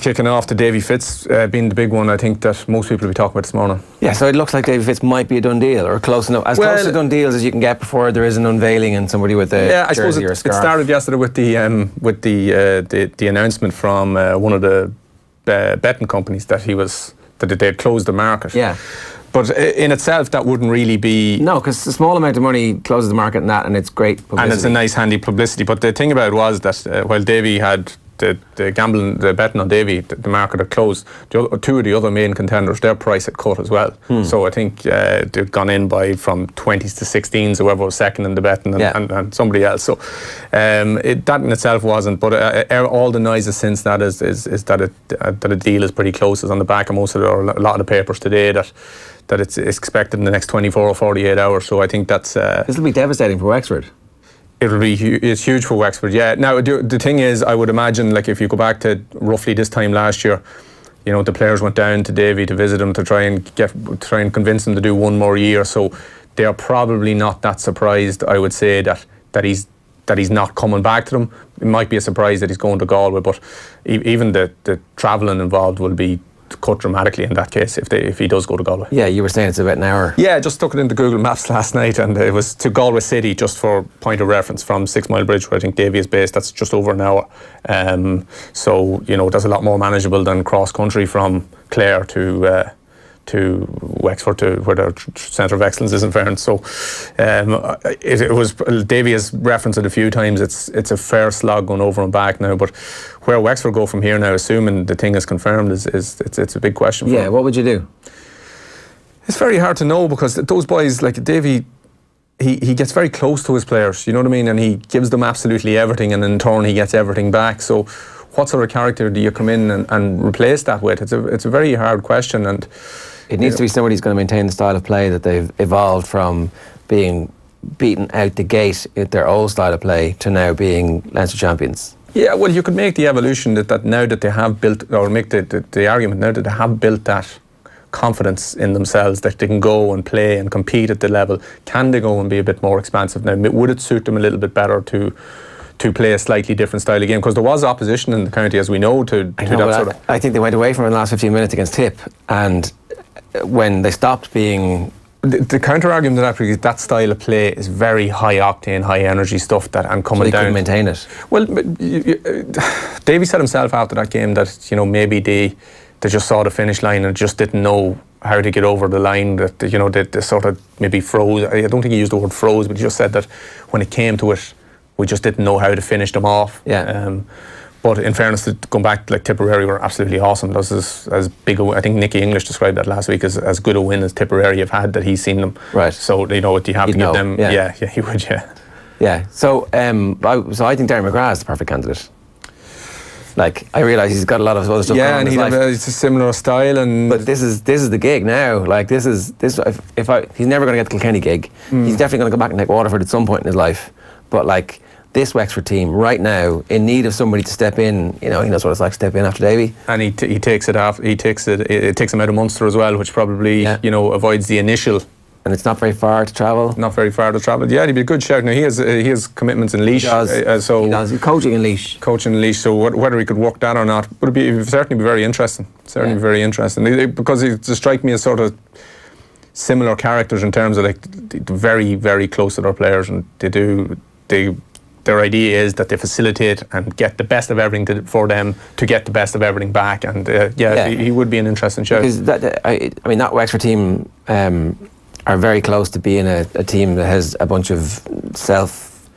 kicking off, the Davy Fitz uh, being the big one, I think that most people will be talking about this morning. Yeah, so it looks like Davy Fitz might be a done deal or close enough, as Well- close to done deals as you can get before there is an unveiling and somebody with a yeah, I suppose it, it started yesterday with the um, with the, uh, the the announcement from uh, one of the uh, betting companies that he was that they had closed the market. Yeah. But in itself, that wouldn't really be. No, because a small amount of money closes the market and that, and it's great publicity. and it's a nice, handy publicity. But the thing about it was that uh, while Davy had the, the gambling, the betting on Davy, the, the market had closed. The other, two of the other main contenders, their price had cut as well. Hmm. So I think uh, they'd gone in by from 20s to 16s, whoever was second in the betting, and, Yeah. and, and somebody else. So um, it, that in itself wasn't. But uh, uh, all the noises since that is is, is that it, uh, that a deal is pretty close. It's on the back of most of the, or a lot of the papers today that. That it's, it's expected in the next 24 or 48 hours. So I think that's uh, This will be devastating for Wexford. It'll be it's huge for Wexford. Yeah. Now the, thing is, I would imagine like if you go back to roughly this time last year, you know the players went down to Davy to visit him to try and get try and convince him to do one more year. So they are probably not that surprised. I would say that that he's that he's not coming back to them. It might be a surprise that he's going to Galway, but even the the travelling involved will be cut dramatically in that case if they if he does go to Galway. Yeah, you were saying it's about an hour. Yeah, I just took it into Google Maps last night, and it was to Galway City, just for point of reference, from Six Mile Bridge, where I think Davy is based. That's just over an hour. Um, so you know that's a lot more manageable than cross country from Clare to. Uh, to Wexford, to where their tr- tr- centre of excellence is in fairness. So, um, it, it was Davy has referenced it a few times. It's it's a fair slog going over and back now. But where Wexford go from here now, assuming the thing is confirmed, is, is it's, it's a big question. for Yeah, them. what would you do? It's very hard to know because those boys, like Davy, he, he gets very close to his players, you know what I mean? And he gives them absolutely everything, and in turn, he gets everything back. So, what sort of character do you come in and, and replace that with? It's a, it's a very hard question. And It needs to be somebody who's going to maintain the style of play that they've evolved from being beaten out the gate with their old style of play to now being Leinster champions. yeah, well, you could make the evolution that, that now that they have built, or make the, the, the argument now that they have built that confidence in themselves that they can go and play and compete at the level, can they go and be a bit more expansive now? Would it suit them a little bit better to to play a slightly different style of game? Because there was opposition in the county, as we know, to, to know, that sort I, of. I think they went away from it in the last 15 minutes against Tip, and when they stopped being The, the counter argument to that because that style of play is very high octane, high energy stuff that and coming they down. couldn't maintain it. Well, but you, you, Davy said himself after that game that you know maybe they they just saw the finish line and just didn't know how to get over the line. That you know they, they sort of maybe froze. I don't think he used the word froze, but he just said that when it came to it, we just didn't know how to finish them off. Yeah. Um, but in fairness, to going back, like Tipperary were absolutely awesome. That was as, as big a, I think Nicky English described that last week as as good a win as Tipperary have had that he's seen them. Right. So you know, what you have You'd to give them. yeah. yeah, yeah, he would. Yeah. Yeah. So, um, I, so I think Derek McGrath is the perfect candidate. Like, I realise he's got a lot of other stuff going Yeah, on and in he his a similar style and. But this is this is the gig now. Like this is this. If, if I he's never going to get the Kilkenny gig, Hmm. he's definitely going to go back and take Waterford at some point in his life. But like this Wexford team right now, in need of somebody to step in. You know, he knows what it's like to step in after Davy. and he, t- he takes it off. He takes it. It, it takes him out of Munster as well, which probably Yeah. you know avoids the initial. And it's not very far to travel. Not very far to travel. Yeah, he'd be a good shout. Now he has uh, he has commitments in Laois, He does. uh, uh, so he does. He's coaching in Laois. coaching in Laois. So wh- whether he could work that or not would be it would certainly be very interesting. Certainly Yeah. very interesting they- because he just strike me as sort of similar characters in terms of like very very close to their players and they do they. Their idea is that they facilitate and get the best of everything to, for them to get the best of everything back. And uh, yeah, Yeah. He, he would be an interesting show. Because that, I, I mean, that Wexford team um, are very close to being a, a team that has a bunch of self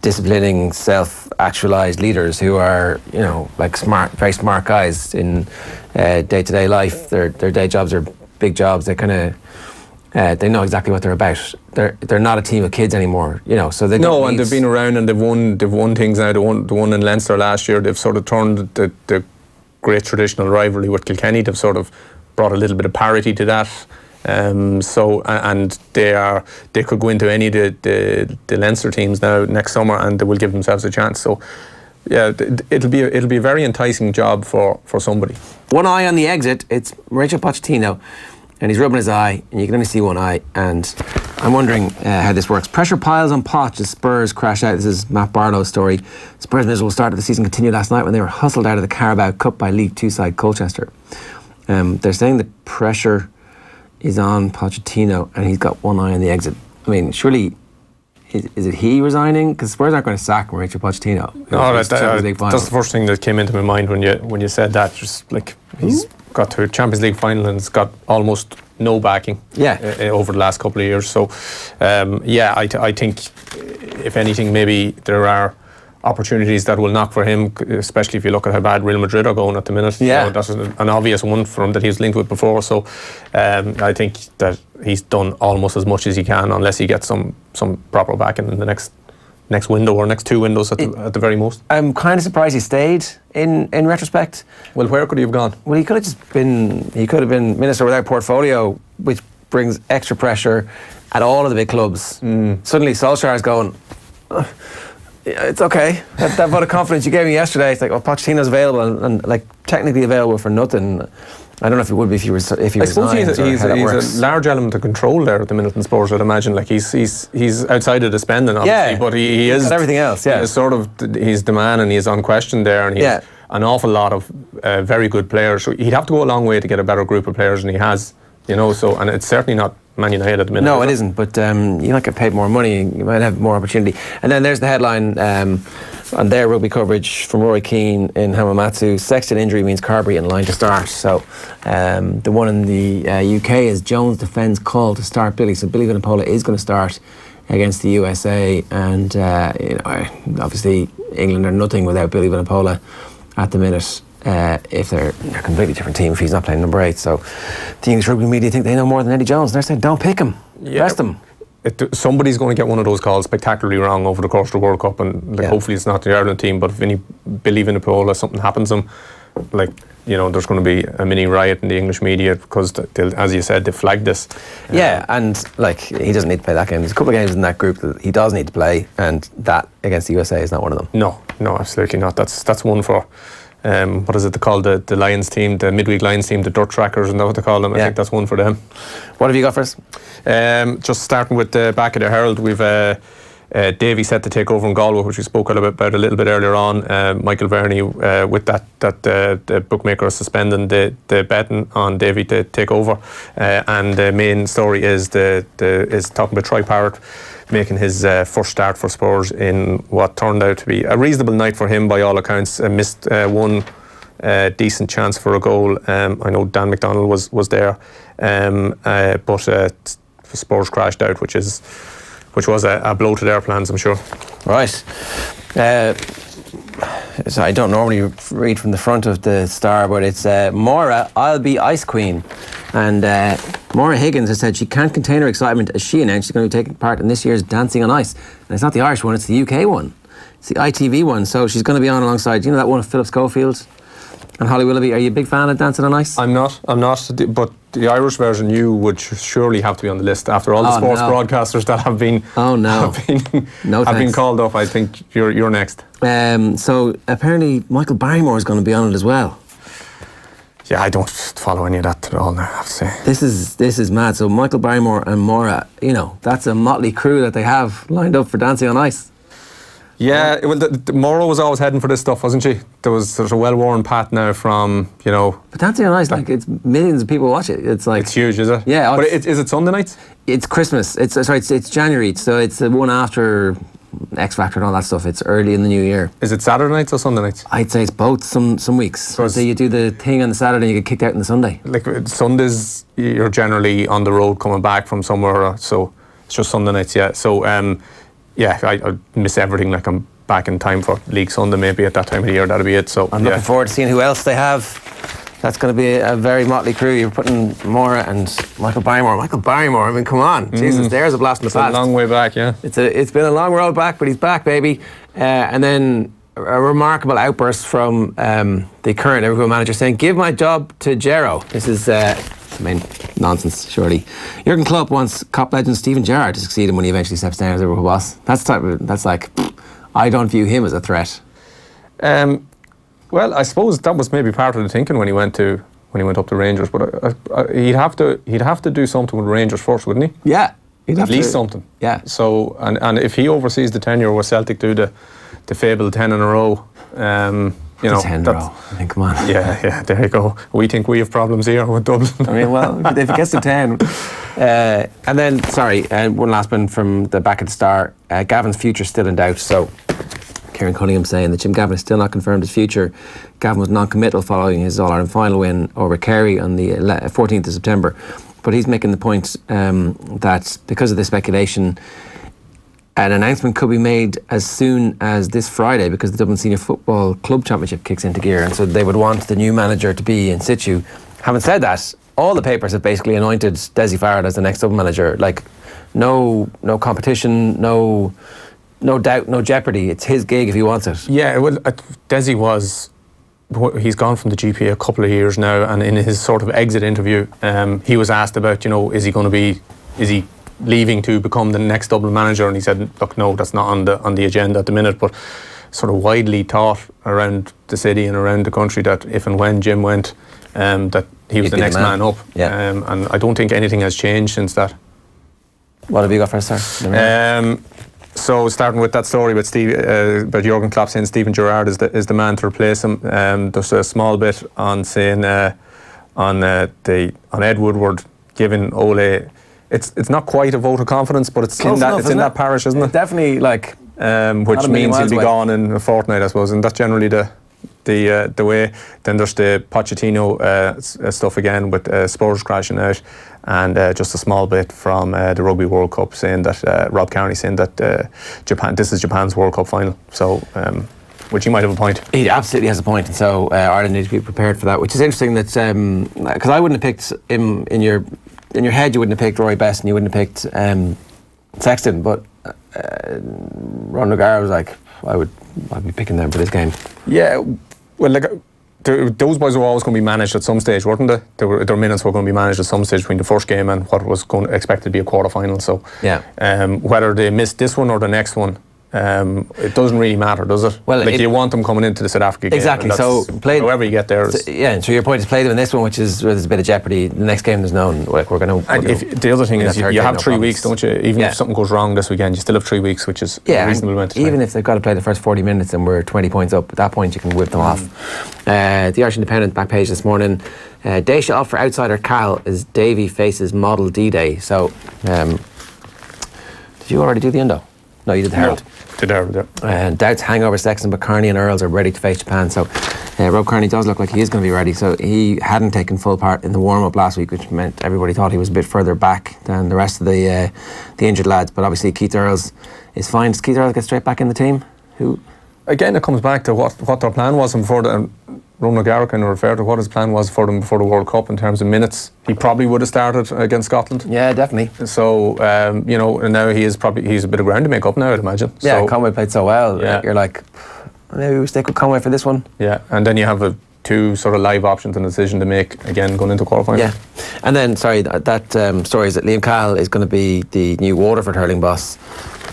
disciplining, self actualized leaders who are, you know, like smart, very smart guys in day to day life. Their, their day jobs are big jobs. They kind of. Uh, they know exactly what they're about. They're they're not a team of kids anymore, you know. So they No, and they've been around and they've won. They've won things now. They won the one in Leinster last year. They've sort of turned the, the great traditional rivalry with Kilkenny. They've sort of brought a little bit of parity to that. Um, so and they are they could go into any of the, the the Leinster teams now next summer and they will give themselves a chance. So yeah, it'll be a, it'll be a very enticing job for for somebody. One eye on the exit. It's Mauricio Pochettino, and he's rubbing his eye, and you can only see one eye. And I'm wondering uh, how this works. Pressure piles on Poch as Spurs crash out. This is Matt Barlow's story. Spurs' miserable start of the season continued last night when they were hustled out of the Carabao Cup by League Two side Colchester. Um, they're saying the pressure is on Pochettino and he's got one eye on the exit. I mean, surely is, is it he resigning? Because Spurs aren't going to sack Mauricio Pochettino. No, that, Champions uh, that's the first thing that came into my mind when you when you said that. Just like he's got to a Champions League final and has got almost no backing. Yeah. uh, uh, over the last couple of years. So, um, yeah, I, I think if anything, maybe there are opportunities that will knock for him, especially if you look at how bad Real Madrid are going at the minute. Yeah. know, that's an, an obvious one for him that he was linked with before. So, um, I think that he's done almost as much as he can, unless he gets some some proper backing in the next next window or next two windows at, the, at the very most. I'm kind of surprised he stayed in, in retrospect. Well, where could he have gone? Well, he could have just been. He could have been minister without portfolio, which brings extra pressure at all of the big clubs. Mm. Suddenly, Solskjaer's going. "Ugh, yeah, It's okay. That, that vote of confidence you gave me yesterday. It's like, well, Pochettino's available and, and like technically available for nothing. I don't know if it would be if he was if he I was. suppose he's, a, he's, a, he's a large element of control there at the Middleton sports. I'd imagine like he's he's he's outside of the spending, obviously, Yeah. but he, he is everything else, yeah. sort of he's the man, and he's unquestioned there, and he's Yeah. an awful lot of uh, very good players. So he'd have to go a long way to get a better group of players than he has, you know. So and it's certainly not Man United at the minute. No, it isn't. But um, you might get paid more money. You might have more opportunity. And then there's the headline um, on their rugby coverage from Rory Keane in Hamamatsu. Sexton injury means Carbery in line to start. So um, the one in the uh, UK is Jones defends call to start Billy. So Billy Vunipola is going to start against the USA. And uh, you know, obviously England are nothing without Billy Vunipola at the minute. Uh, if they're, they're a completely different team, if he's not playing number eight, so the English rugby media think they know more than Eddie Jones. And they're saying, "Don't pick him, Yeah. rest him." It, somebody's going to get one of those calls spectacularly wrong over the course of the World Cup, and like, Yeah. hopefully it's not the Ireland team. But if any believe in the poll, or something happens to them, like you know, there's going to be a mini riot in the English media because, they'll, as you said, they flagged this. Yeah, and like he doesn't need to play that game. There's a couple of games in that group that he does need to play, and that against the USA is not one of them. No, no, absolutely not. That's that's one for. Um, what is it they call the, the Lions team, the midweek Lions team, the dirt trackers, and that what they call them? I Yeah. think that's one for them. What have you got for us? Um, just starting with the back of the Herald, we've uh, uh, Davy set to take over in Galway, which we spoke a little bit about a little bit earlier on. Uh, Michael Verney, uh, with that, that uh, the bookmaker is suspending the, the betting on Davy to take over, uh, and the main story is the, the is talking about Troy Parrott making his uh, first start for Spurs in what turned out to be a reasonable night for him by all accounts. Uh, missed uh, one uh, decent chance for a goal. Um, I know Dan McDonald was was there, um, uh, but Spurs crashed out, which is which was a, a blow to their plans, I'm sure. Right. So I don't normally read from the front of the star, but it's uh, Maura, I'll be Ice Queen. And uh, Maura Higgins has said she can't contain her excitement as she announced she's going to be taking part in this year's Dancing on Ice. And it's not the Irish one, it's the UK one. It's the ITV one. So she's going to be on alongside, you know, that one of Philip Schofield and Holly Willoughby. Are you a big fan of Dancing on Ice? I'm not. I'm not. But the Irish version, you would surely have to be on the list after all the Oh, sports no. broadcasters that have been Oh, no. have been, No have been called off. I think you're you're next. Um, so apparently Michael Barrymore is going to be on it as well. Yeah, I don't follow any of that at all now. I have to say. This is this is mad. So Michael Barrymore and Maura, you know, that's a motley crew that they have lined up for Dancing on Ice. Yeah, well, the, the Maura was always heading for this stuff, wasn't she? There was there's a well-worn path now from you know. But Dancing on Ice, like it's millions of people watch it. It's like It's huge, is it? Yeah, But it's- it Sunday nights? it's Christmas. It's sorry, it's, it's January. So it's the one after X Factor and all that stuff. It's early in the new year. Is it Saturday nights or Sunday nights? I'd say it's both. Some some weeks. So, it's- you do the thing on the Saturday, and you get kicked out on the Sunday. Like uh, Sundays, you're generally on the road coming back from somewhere, uh, so it's just Sunday nights. Yeah. So um, yeah, I, I miss everything. Like I'm back in time for League Sunday, maybe at that time of the year. That'll be it. So I'm yeah. looking forward to seeing who else they have. That's going to be a, very motley crew. You're putting Maura and Michael Barrymore. Michael Barrymore. I mean, come on, Jesus, there's a blast in the Mm. It's a long way back. Yeah. It's a it's been a long road back, but he's back, baby. Uh, and then a remarkable outburst from um, the current Liverpool manager saying, "Give my job to Gero." This is. Uh, I mean, nonsense, surely. Jurgen Klopp wants Kop legend Steven Gerrard to succeed him when he eventually steps down as Liverpool boss. That's type of, that's like, I don't view him as a threat. Um, well, I suppose that was maybe part of the thinking when he went to when he went up to Rangers. But uh, uh, he'd have to he'd have to do something with Rangers first, wouldn't he? Yeah, You'd at least to- something. yeah. So and and if he oversees the tenure where Celtic do the the fabled ten in a row, um, you know, ten that's- I mean, come on. Yeah, yeah. There you go. We think we have problems here with Dublin. I mean, well, if it gets to 10. Uh, and then, sorry, uh, one last one from the back of the star. Uh, Gavin's future still in doubt. So, Karen Cunningham saying that Jim Gavin has still not confirmed his future. Gavin was non committal following his All Ireland final win over Kerry on the 14th of September. But he's making the point um, that because of the speculation, an announcement could be made as soon as this Friday because the Dublin Senior Football Club Championship kicks into gear, and so they would want the new manager to be in situ. Having said that, all the papers have basically anointed Dessie Farrell as the next Dublin manager. Like, no, no competition, no, no doubt, no jeopardy. It's his gig if he wants it. Yeah, well, uh, Dessie was. He's gone from the GPA a couple of years now, and in his sort of exit interview, um, he was asked about, you know, is he going to be, is he leaving to become the next Dublin manager? And he said, look, no, that's not on the on the agenda at the minute. But sort of widely thought around the city and around the country that if and when Jim went, um, that he was the be the next man. man, up. Yeah. Um, and I don't think anything has changed since that. What have you got first, sir? Um, so starting with that story about Steve, uh, about Jurgen Klopp saying Steven Gerrard is the is the man to replace him. Um, there's a small bit on saying uh, on uh, the on Ed Woodward giving Ole. It's it's not quite a vote of confidence, but it's in that enough, it's in isn't that parish, isn't it? Definitely, like, um, which means he'll be away. gone in a fortnight, I suppose, and that's generally the the uh, the way. Then there's the Pochettino uh, uh, stuff again with uh, Spurs crashing out, and uh, just a small bit from uh, the Rugby World Cup saying that uh, Rob Kearney saying that uh, Japan this is Japan's World Cup final. So. Um, which he might have a point. He absolutely has a point, and so uh, Ireland needs to be prepared for that. Which is interesting that because I wouldn't have picked him in your in your head, you wouldn't have picked Rory Best, and you wouldn't have picked um, Sexton, but uh, Ronan O'Gara was like, I would I'd be picking them for this game. Yeah, well, like those boys were always going to be managed at some stage, weren't they? They were, their minutes were going to be managed at some stage between the first game and what was going to, expected to be a quarter final. So, Yeah. um, whether they missed this one or the next one, um, it doesn't really matter, does it? Well, like it- you want them coming into the South Africa game. Exactly, so played- however you get there. Is, So, yeah, and so your point is play them in this one, which is where there's a bit of jeopardy. The next game, there's no like we're going to. and if, the other thing is, you, you have three weeks, don't you? Even Yeah. if something goes wrong this weekend, you still have three weeks, which is Yeah, a reasonable amount of time. even if they've got to play the first 40 minutes and we're 20 points up, at that point you can whip them off. Uh, the Irish Independent back page this morning. Uh, Déise shot for outsider Cahill as Davy faces model D-Day. So, um, did you already do the Indo? No, you did the Herald. to there, there. Uh, doubts hangover Sexton, but Kearney and Earls are ready to face Japan. So uh, Rob Kearney does look like he is going to be ready. So he hadn't taken full part in the warm up last week, which meant everybody thought he was a bit further back than the rest of the uh, the injured lads. But obviously Keith Earls is fine. Does Keith Earls get straight back in the team? Who? again, it comes back to what, what their plan was and before the. Ronan O'Gara can refer to what his plan was for them before the World Cup in terms of minutes. He probably would have started against Scotland. Yeah, definitely. So um, you know, and now he is probably he's a bit of ground to make up now, I'd imagine. Yeah, so, Conway played so well. Yeah. You're like, maybe we stick with Conway for this one. yeah, and then you have a two sort of live options and decision to make again going into qualifying. Yeah, and then sorry, that, that um, story is that Liam Cahill is going to be the new Waterford hurling boss.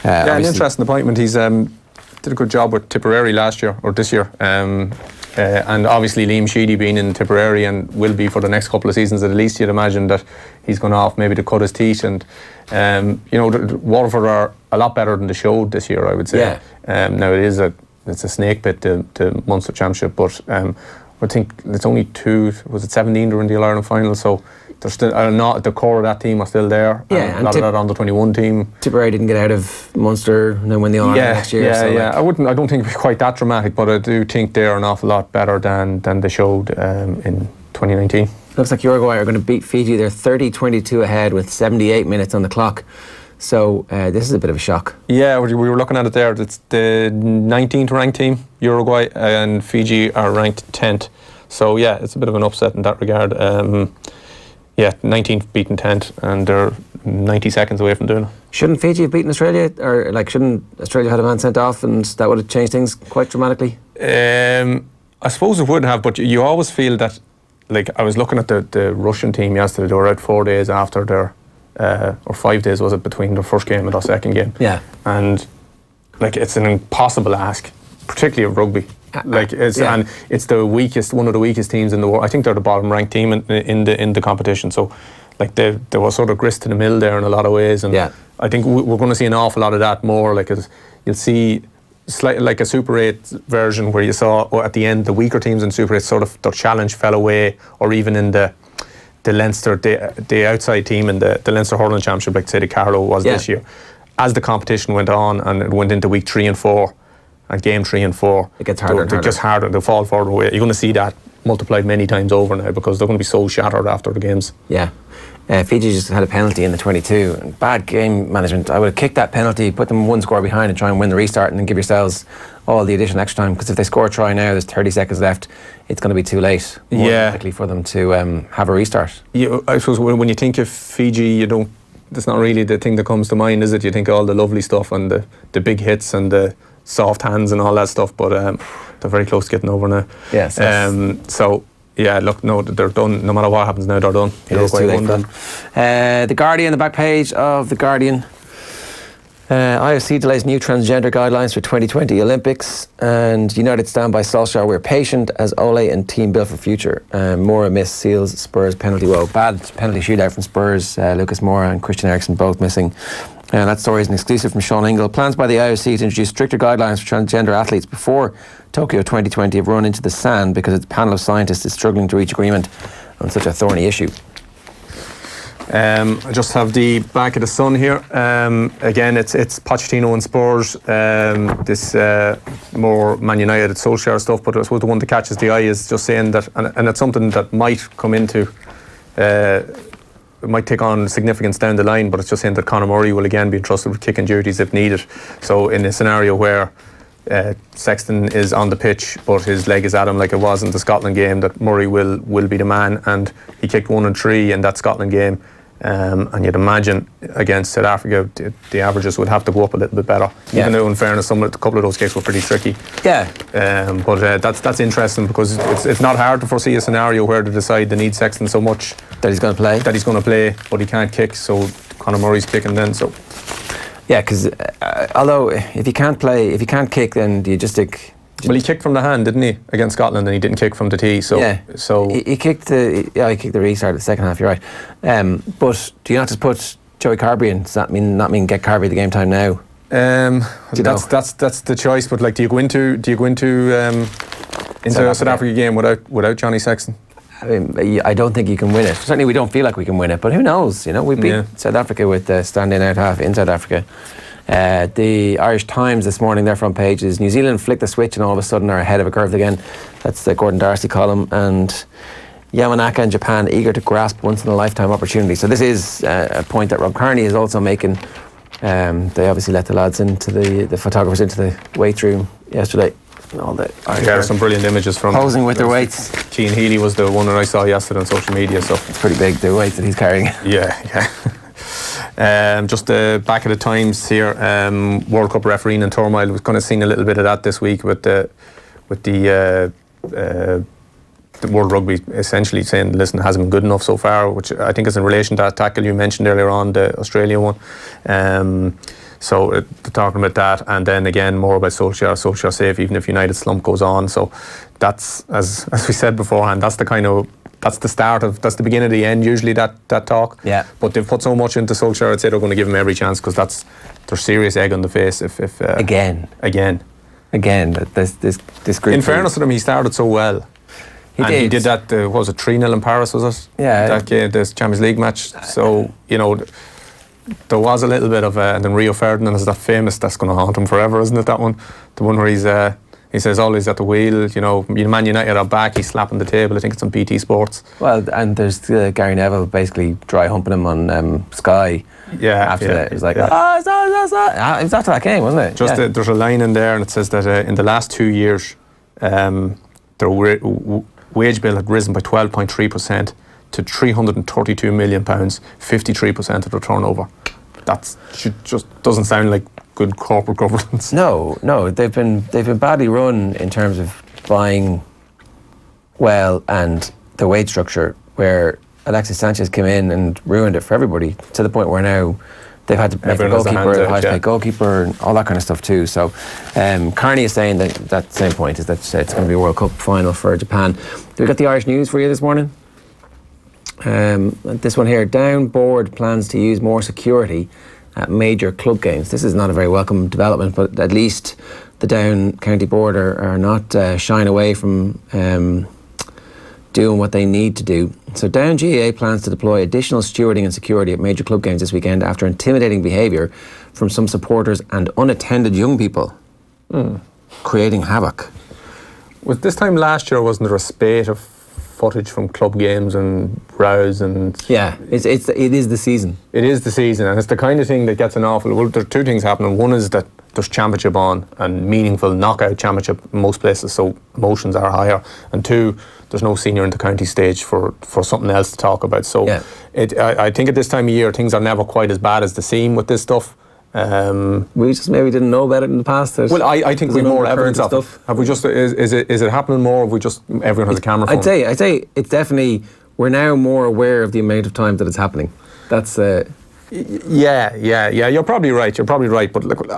Uh, Yeah, an interesting appointment. He's um, did a good job with Tipperary last year or this year. Um, uh, and obviously Liam Sheedy being in Tipperary and will be for the next couple of seasons at least you'd imagine that he's going off maybe to cut his teeth. And um, you know the, the Waterford are a lot better than they showed this year I would say. Yeah. um, now it is a it's a snake bit to, to Munster Championship but um, I think it's only two was it 17 during the All Ireland final? So there's still uh, not the core of that team are still there Yeah, and and a lot Tip- of that under 21 team Tipperary didn't get out of Munster and then win the All yeah, next year. Yeah, so yeah. like- I wouldn't. I don't think it'd quite that dramatic, but I do think they're an awful lot better than than they showed um, in 2019. Looks like Uruguay are going to beat Fiji. They're 30 22 ahead with 78 minutes on the clock. So uh, this is a bit of a shock. Yeah, we we were looking at it there. It's the 19th ranked team, Uruguay, and Fiji are ranked 10th. So yeah, it's a bit of an upset in that regard. Um, yeah, 19th beating 10th, and they're 90 seconds away from doing it. Shouldn't Fiji have beaten Australia? Or like, shouldn't Australia had a man sent off and that would have changed things quite dramatically? Um, I suppose it would have, but you, you always feel that. Like I was looking at the, the Russian team yesterday. They were out four days after their, uh, or five days was it between their first game and their second game. Yeah. And like it's an impossible ask, particularly of rugby. Uh, Like it's yeah. and it's the weakest, one of the weakest teams in the world. I think they're the bottom ranked team in, in the in the competition. So, like they there was sort of grist to the mill there in a lot of ways, and Yeah. I think we- we're going to see an awful lot of that more. Like as you'll see. Slightly like a Super 8 version where you saw at the end the weaker teams in Super 8 sort of their challenge fell away, or even in the the Leinster, the, the outside team in the, the Leinster Hurling Championship, like say the Carlow was Yeah. this year. As the competition went on and it went into week three and four, and game three and four, It gets harder They're, they're harder. just harder. They fall further away. You're going to see that multiplied many times over now because they're going to be so shattered after the games. Yeah. Uh, Fiji just had a penalty in the 22. and Bad game management. I would have kicked that penalty, put them one score behind, and try and win the restart, and then give yourselves all the additional extra time. Because if they score a try now, there's 30 seconds left. It's going to be too late. More Yeah. likely for them to um, have a restart. You, I suppose when when you think of Fiji, you don't. That's not really the thing that comes to mind, is it? You think of all the lovely stuff and the, the big hits and the soft hands and all that stuff, but um, they're very close to getting over now. Yes. Um, so yeah, look, no, they're done. No matter what happens now, they're done. It is too late Uh, the Guardian, the back page of the Guardian. Uh, IOC delays new transgender guidelines for 2020 Olympics, and United stand by Solskjaer. We're patient as Ole and team build for future. Um, Moura miss seals Spurs penalty. Well, bad penalty shootout from Spurs. Uh, Lucas Moura and Christian Eriksen both missing. Uh, that story is an exclusive from Sean Ingle. Plans by the IOC to introduce stricter guidelines for transgender athletes before Tokyo 2020 have run into the sand because its panel of scientists is struggling to reach agreement on such a thorny issue. Um, I just have the back of the sun here. Um, again, it's it's Pochettino and Spurs. Um, this uh, more Man United Solskjaer stuff, but I suppose the one that catches the eye is just saying that, and, and it's something that might come into. Uh, it might take on significance down the line, but it's just saying that Conor Murray will again be entrusted with kicking duties if needed. So in a scenario where uh, Sexton is on the pitch, but his leg is at him like it was in the Scotland game, that Murray will will be the man, and he kicked one and three in that Scotland game. Um, and you'd imagine against South Africa, the, the averages would have to go up a little bit better. Yeah. Even though, in fairness, some a couple of those kicks were pretty tricky. Yeah, Um, but uh, that's that's interesting because it's, it's not hard to foresee a scenario where they decide they need Sexton so much that he's going to play. that he's going to play, but he can't kick. So Conor Murray's kicking then. So Yeah, because uh, although if you can't play, if you can't kick, then do you just stick? well, he kicked from the hand, didn't he, against Scotland, and he didn't kick from the tee. So yeah. so he, he kicked the yeah, he kicked the restart of the second half. You're right. Um, but do you not just put Joey Carbery in? Does that mean not mean get Carbery the game time now? Um, that's know? that's that's the choice. But like, do you go into do you go into um, into South a South Africa. Africa game without without Johnny Sexton? I mean, I don't think you can win it. Certainly, we don't feel like we can win it. But who knows? You know, we beat Yeah. South Africa with the standing out half in South Africa. Uh, the Irish Times this morning, their front page is New Zealand flick the switch and all of a sudden are ahead of a curve again. That's the Gordon D'Arcy column. And Yamanaka and Japan eager to grasp once in a lifetime opportunity. So, this is uh, a point that Rob Kearney is also making. Um, they obviously let the lads into the, the photographers into the weight room yesterday. And all Irish There some brilliant images from posing with their weights. Cian Healy was the one that I saw yesterday on social media. So It's pretty big, the weights that he's carrying. yeah, yeah. um, just the back of the Times here. Um, World Cup refereeing and turmoil. We've kind of seen a little bit of that this week with the with the. Uh, uh, the World Rugby essentially saying, listen, it hasn't been good enough so far, which I think is in relation to that tackle you mentioned earlier on, the Australia one. Um, so uh, talking about that, and then again more about Solskjaer, Solskjaer safe, even if United slump goes on. So that's as as we said beforehand, that's the kind of that's the start of that's the beginning of the end. Usually that that talk. Yeah. But they've put so much into Solskjaer, I'd say they're going to give him every chance because that's their serious egg on the face. If if uh, Again. again. Again, this this this group. In fairness to him, he started so well. he and did. he did that. Uh, what was it? Three 0 in Paris was it? Yeah. That game, the Champions League match. So you know, there was a little bit of, uh, and then Rio Ferdinand is that famous. That's going to haunt him forever, isn't it? That one, the one where he's. Uh, he says always at the wheel, you know, Man United are back. He's slapping the table. I think it's on BT Sports. Well, and there's uh, Gary Neville basically dry humping him on um, Sky. Yeah, After yeah, that, it was like, yeah. ah, it's not, it's not. It was after that game, wasn't it? Just yeah. uh, there's a line in there, and it says that uh, in the last two years, um, their wage bill had risen by 12.3 percent to 332 million pounds, 53 percent of their turnover. That's should, just doesn't sound like good corporate governance. No, no, they've been they've been badly run in terms of buying well and the wage structure where Alexis Sanchez came in and ruined it for everybody to the point where now they've had to make the Everyone their goalkeeper the out, highest yeah. paid goalkeeper and all that kind of stuff too. So um, Kearney is saying that that same point is that it's going to be a World Cup final for Japan. Do we got the Irish news for you this morning? Um, this one here, Down board plans to use more security at major club games. This is not a very welcome development, but at least the Down County Board are, are not uh, shying away from um, doing what they need to do. So Down GAA plans to deploy additional stewarding and security at major club games this weekend after intimidating behaviour from some supporters and unattended young people, creating havoc. Was this time last year? Wasn't there a spate of footage from club games and rows and Yeah, it's, it's it is the season. It is the season, and it's the kind of thing that gets an awful. Well, there are two things happening. One is that there's championship on and meaningful knockout championship in most places, so emotions are higher. And two, there's no senior in the county stage for, for something else to talk about. So Yeah. it, I, I think at this time of year, things are never quite as bad as they seem with this stuff. Um, We just maybe didn't know about it in the past. There's- well, I, I think we've more evidence of it. Have we just is, is it is it happening more? Have we just everyone has a camera phone? I'd say I'd say it's definitely we're now more aware of the amount of time that it's happening. That's uh, Yeah, yeah, yeah. You're probably right. You're probably right. But look,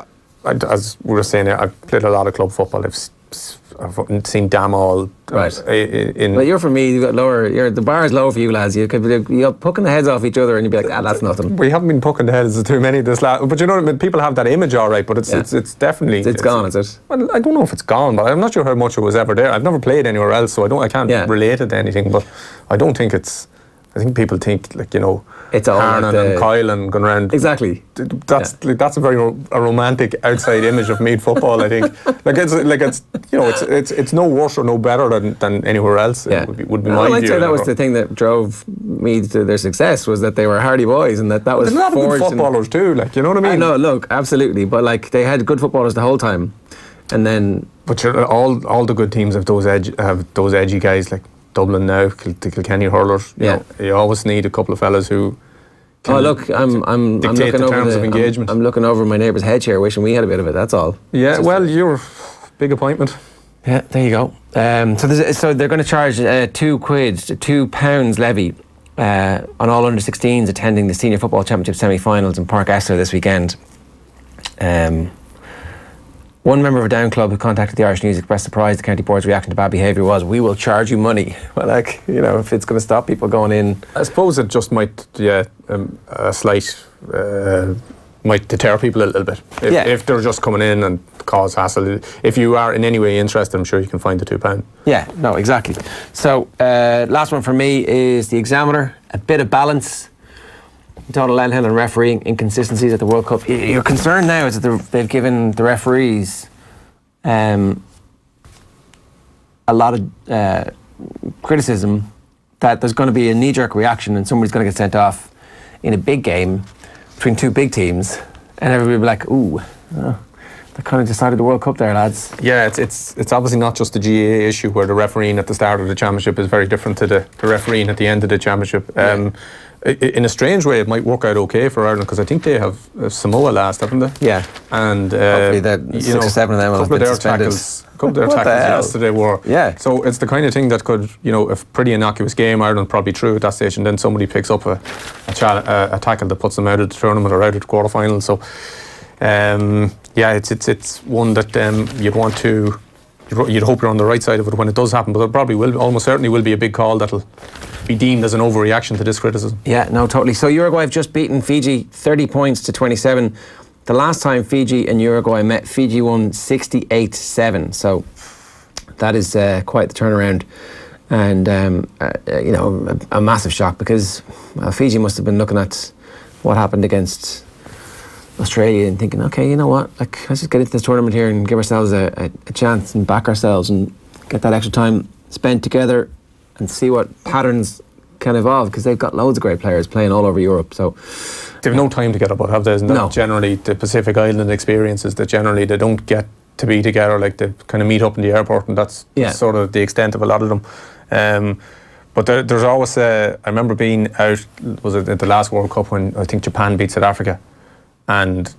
I, as we were saying, I've played a lot of club football. I've, I've seen damn all. Right. uh, In, Well, you're for me. You've got lower. You're, the bar is low for you lads. You could be you're poking the heads off each other, and you'd be like, ah, that's nothing. we haven't been poking the heads of too many this last. But you know what I mean. People have that image, all right. But it's Yeah. it's, it's definitely it's gone, is it? Well, I don't know if it's gone, but I'm not sure how much it was ever there. I've never played anywhere else, so I don't. I can't Yeah. relate it to anything. But I don't think it's. I think people think like you know. It's all like Harnan the- and Kyle and going around Exactly. that's like, that's a very ro- a romantic outside image of Meath football. I think like it's like it's you know it's it's it's no worse or no better than, than anywhere else. Yeah, would be, would be my I'd say that was the thing that drove me to their success was that they were hardy boys, and that that was There's a lot of good footballers too. Like you know what I mean. I know, look, absolutely, but like they had good footballers the whole time, and then But you're, all all the good teams have those edge have those edgy guys like Dublin now, Kil- the Kilkenny hurlers. You Yeah. know, you always need a couple of fellas who. oh look, I'm I'm, I'm looking the over terms the, of I'm- I'm, looking over my neighbour's hedge here, wishing we had a bit of it. That's all. Yeah, Just- well, you're big appointment. Yeah, there you go. Um, so, there's, so they're going to charge uh, two quid, two pounds levy uh, on all under 16s attending the Senior Football Championship semi-finals in Páirc Esler this weekend. Um, one member of a down club who contacted the Irish News expressed surprise the county board's reaction to bad behaviour was, "We will charge you money." Well, like you know, if it's going to stop people going in, I suppose it just might, yeah, um, a slight uh, might deter people a little bit if, Yeah. if they're just coming in and cause hassle. If you are in any way interested, I'm sure you can find the two pound. Yeah, no, exactly. So, uh, last one for me is the Examiner. A bit of balance. Donal Lenihan and refereeing inconsistencies at the World Cup. Your concern now is that they've given the referees um, a lot of uh, criticism that there's going to be a knee-jerk reaction and somebody's going to get sent off in a big game between two big teams, and everybody will be like, "Ooh, oh, they kind of decided the World Cup there, lads." Yeah, it's it's it's obviously not just the GAA issue where the refereeing at the start of the championship is very different to the, the refereeing at the end of the championship. Um, i- in a strange way, it might work out okay for Ireland because I think they have Samoa last, haven't they? Yeah. and uh, Hopefully that six or seven of them will have been their suspended. tackles, a couple of their What the yesterday were. Yeah. So it's the kind of thing that could, you know, a pretty innocuous game, Ireland probably true at that stage, and then somebody picks up a a, a tackle that puts them out of the tournament or out of the quarterfinal. So, um, yeah, it's it's it's one that um, you'd want to. You'd, hope you're on the right side of it when it does happen, but it probably will, almost certainly will be a big call that'll be deemed as an overreaction to this criticism. Yeah, no, totally. So Uruguay have just beaten Fiji 30 points to 27. The last time Fiji and Uruguay met, Fiji won 68 7. So that is uh, quite the turnaround. And, um, uh, you know, a, a massive shock because well, Fiji must have been looking at what happened against Australia and thinking, okay, you know what, like, let's just get into this tournament here and give ourselves a, a, a chance and back ourselves and get that extra time spent together and see what patterns can evolve because they've got loads of great players playing all over Europe. So, They've no time together, but have they? No. generally the Pacific Island experiences that generally they don't get to be together, like they kind of meet up in the airport, and that's, Yeah. sort of the extent of a lot of them. Um, but there, there's always, uh, I remember being out, was it at the last World Cup when I think Japan beat South Africa, and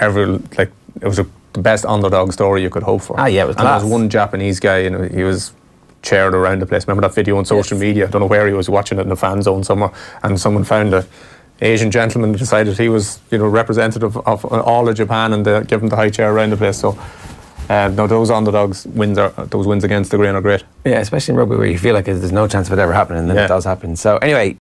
every like it was a, the best underdog story you could hope for. Ah, yeah, it was and there was one Japanese guy, and he was chaired around the place. Remember that video on social Yes. media? I don't know where he was watching it in the fan zone somewhere, and someone found a Asian gentleman and decided he was, you know, representative of all of Japan, and they give him the high chair around the place. So, uh, no, those underdogs wins are those wins against the grain are great. yeah, especially in rugby where you feel like there's no chance of it ever happening and then Yeah. it does happen. So, anyway,